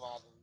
Volkswagen